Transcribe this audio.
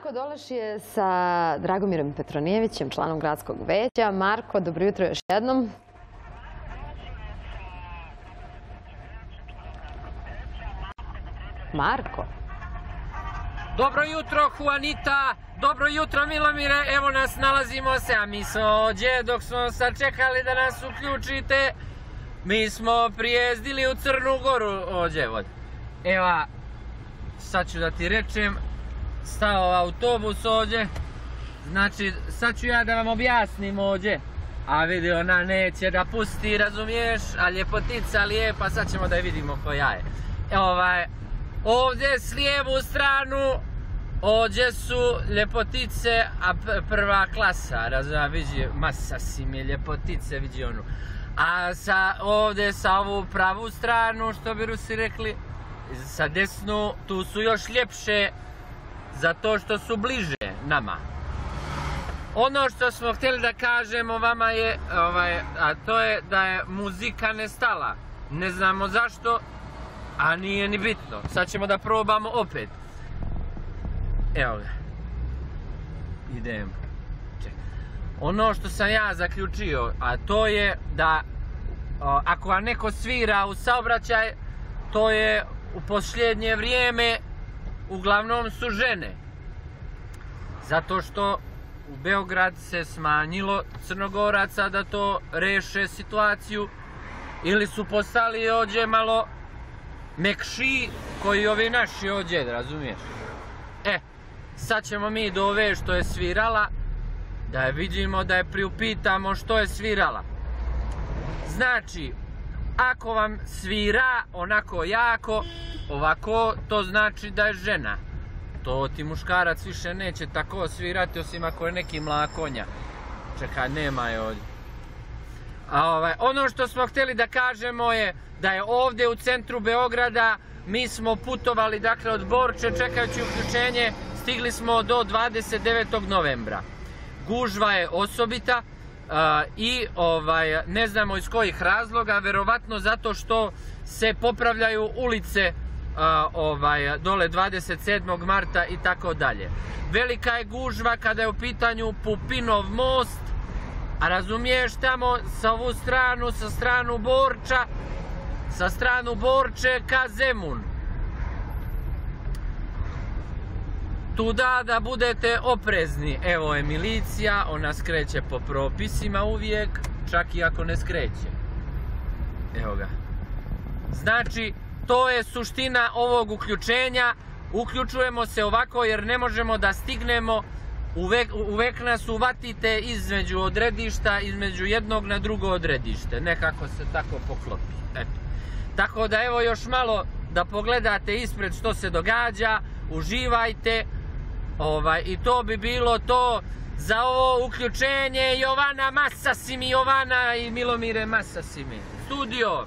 Marko Doleš je sa Dragomirom Petronijevićem, članom gradskog veća. Marko, dobro jutro još jednom. Marko. Dobro jutro, Juanita! Dobro jutro, Milomire! Evo nas, nalazimo se, a mi smo ovdje, dok smo sačekali da nas uključite. Mi smo prijezdili u Crnu Goru vod. Evo, sad ću da ti rečem, stao autobus ovdje. Znači, sad ću ja da vam objasnim ovdje. A vidi, ona neće da pusti, razumiješ? A ljepotica lijepa, sad ćemo da je vidimo koja je. Evo, ovaj, ovdje s lijevu stranu, ovdje su ljepotice, a prva klasa, razumijem, vidi, masa si mi ljepotice, vidi onu. A sa, ovdje sa ovu pravu stranu, što bi Rusi rekli, sa desnu, tu su još ljepše, zato što su bliže nama. Ono što smo htjeli da kažemo vama je, ovaj, a to je da je muzika nestala. Ne znamo zašto, a nije ni bitno. Sad ćemo da probamo opet. Evo ga. Idemo. Ono što sam ja zaključio, a to je da ako vam neko svira u saobraćaj, to je u posljednje vrijeme uglavnom su žene. Zato što u Beograd se smanjilo crnogoraca da to reše situaciju ili su postali ođe malo mekši koji ovi naši ođe, razumiješ? E, sad ćemo mi do ove što je svirala da je vidimo, da je priupitamo što je svirala. Znači, ako vam svira onako jako, ovako, to znači da je žena. To ti muškarac više neće tako svirati, osim ako je neki mlakonja. Čekaj, nema je ovdje. A ovaj, ono što smo htjeli da kažemo je da je ovdje u centru Beograda mi smo putovali dakle od Borče čekajući uključenje stigli smo do 29. novembra. Gužva je osobita, i ovaj, ne znamo iz kojih razloga, verovatno zato što se popravljaju ulice ovaj, dole 27. marta i tako dalje. Velika je gužva kada je u pitanju Pupinov most, a razumiješ tamo sa ovu stranu, sa stranu Borča, sa stranu Borče ka Zemun. tuda da budete oprezni. Evo je milicija, ona skreće po propisima uvijek, čak i ako ne skreće. Evo ga. Znači, to je suština ovog uključenja. Uključujemo se ovako jer ne možemo da stignemo. Uvek, nas uvatite između odredišta, između jednog na drugo odredište. Nekako se tako poklopi. Eto. Tako da evo još malo da pogledate ispred što se događa. Uživajte. Ovaj, I to bi bilo to za ovo uključenje Jovana Masasimi, Jovana i Milomire Masasimi. Studio.